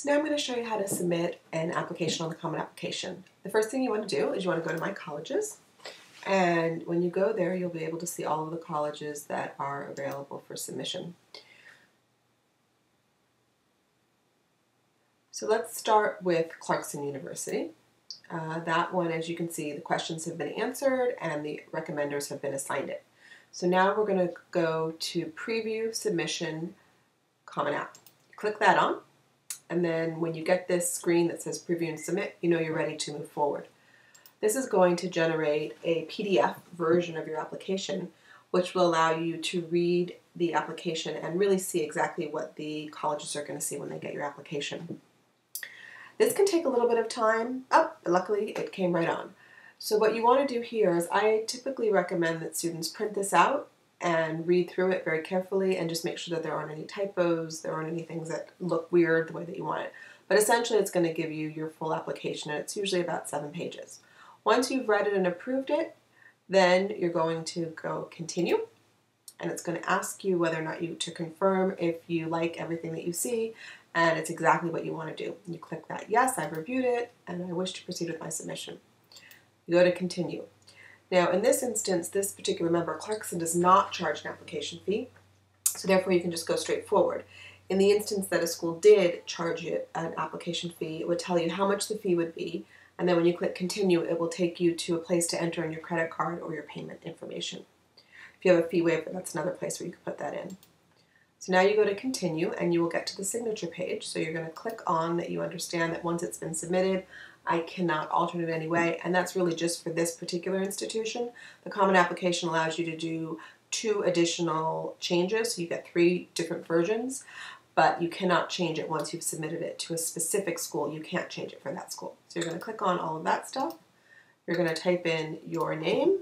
So now I'm going to show you how to submit an application on the Common Application. The first thing you want to do is you want to go to My Colleges. And when you go there, you'll be able to see all of the colleges that are available for submission. So let's start with Clarkson University. Uh, that one, as you can see, the questions have been answered and the recommenders have been assigned it. So now we're going to go to Preview Submission Common App. Click that on and then when you get this screen that says preview and submit, you know you're ready to move forward. This is going to generate a PDF version of your application, which will allow you to read the application and really see exactly what the colleges are going to see when they get your application. This can take a little bit of time. Oh, luckily it came right on. So what you want to do here is I typically recommend that students print this out and read through it very carefully and just make sure that there aren't any typos, there aren't any things that look weird the way that you want it. But essentially, it's going to give you your full application, and it's usually about seven pages. Once you've read it and approved it, then you're going to go continue, and it's going to ask you whether or not you to confirm if you like everything that you see, and it's exactly what you want to do. You click that yes, I've reviewed it, and I wish to proceed with my submission. You go to continue. Now, in this instance, this particular member, Clarkson, does not charge an application fee, so therefore you can just go straight forward. In the instance that a school did charge you an application fee, it would tell you how much the fee would be, and then when you click continue, it will take you to a place to enter in your credit card or your payment information. If you have a fee waiver, that's another place where you can put that in. So now you go to continue and you will get to the signature page. So you're going to click on that you understand that once it's been submitted, I cannot alter it in any way, and that's really just for this particular institution. The Common Application allows you to do two additional changes, so you get three different versions, but you cannot change it once you've submitted it to a specific school. You can't change it for that school. So you're going to click on all of that stuff. You're going to type in your name,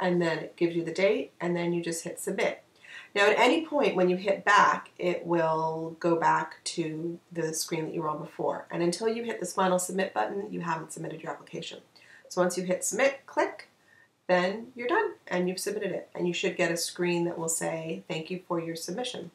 and then it gives you the date, and then you just hit submit. Now at any point when you hit back, it will go back to the screen that you were on before. And until you hit this final submit button, you haven't submitted your application. So once you hit submit, click, then you're done and you've submitted it. And you should get a screen that will say, thank you for your submission.